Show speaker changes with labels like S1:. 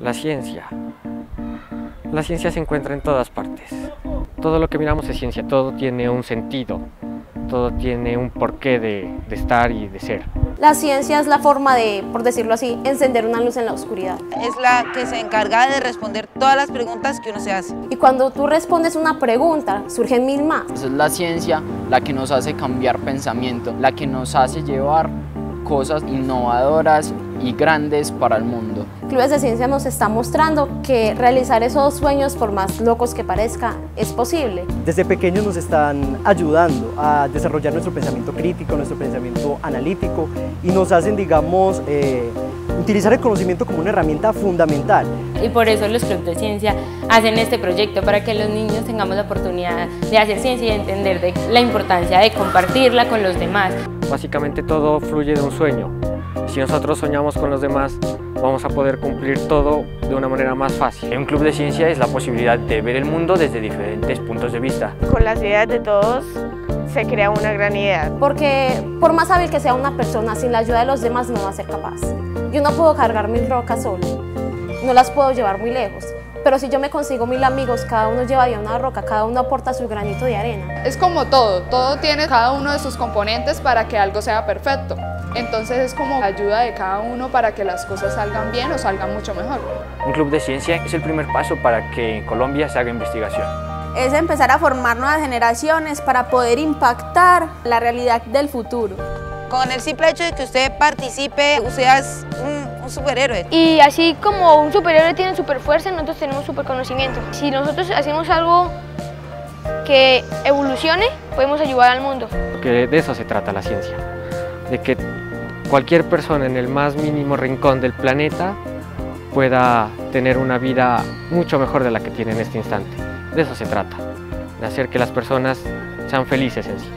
S1: La ciencia. La ciencia se encuentra en todas partes. Todo lo que miramos es ciencia, todo tiene un sentido, todo tiene un porqué de, de estar y de ser.
S2: La ciencia es la forma de, por decirlo así, encender una luz en la oscuridad.
S3: Es la que se encarga de responder todas las preguntas que uno se hace.
S2: Y cuando tú respondes una pregunta, surgen mil más.
S4: Es la ciencia la que nos hace cambiar pensamiento, la que nos hace llevar cosas innovadoras y grandes para el mundo.
S2: Clubes de Ciencia nos está mostrando que realizar esos sueños, por más locos que parezca, es posible.
S5: Desde pequeños nos están ayudando a desarrollar nuestro pensamiento crítico, nuestro pensamiento analítico y nos hacen, digamos, eh, utilizar el conocimiento como una herramienta fundamental.
S6: Y por eso los clubes de ciencia hacen este proyecto, para que los niños tengamos la oportunidad de hacer ciencia y entender de la importancia de compartirla con los demás.
S1: Básicamente todo fluye de un sueño. Si nosotros soñamos con los demás, vamos a poder cumplir todo de una manera más fácil.
S7: Un club de ciencia es la posibilidad de ver el mundo desde diferentes puntos de vista.
S8: Con las ideas de todos se crea una gran idea.
S2: Porque por más hábil que sea una persona, sin la ayuda de los demás no va a ser capaz. Yo no puedo cargar mil rocas solo, no las puedo llevar muy lejos. Pero si yo me consigo mil amigos, cada uno lleva ya una roca, cada uno aporta su granito de arena.
S9: Es como todo, todo tiene cada uno de sus componentes para que algo sea perfecto. Entonces es como la ayuda de cada uno para que las cosas salgan bien o salgan mucho mejor.
S7: Un club de ciencia es el primer paso para que en Colombia se haga investigación.
S10: Es empezar a formar nuevas generaciones para poder impactar la realidad del futuro.
S3: Con el simple hecho de que usted participe, usted es superhéroe.
S11: Y así como un superhéroe tiene super fuerza, nosotros tenemos super conocimiento. Si nosotros hacemos algo que evolucione, podemos ayudar al mundo.
S1: Porque de eso se trata la ciencia, de que cualquier persona en el más mínimo rincón del planeta pueda tener una vida mucho mejor de la que tiene en este instante. De eso se trata, de hacer que las personas sean felices en sí.